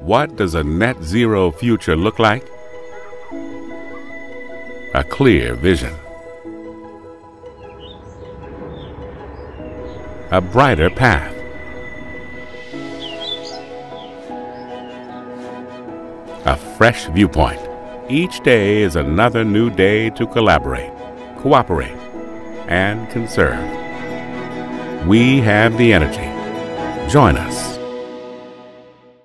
What does a net zero future look like? A clear vision. A brighter path. A fresh viewpoint. Each day is another new day to collaborate, cooperate, and conserve. We have the energy. Join us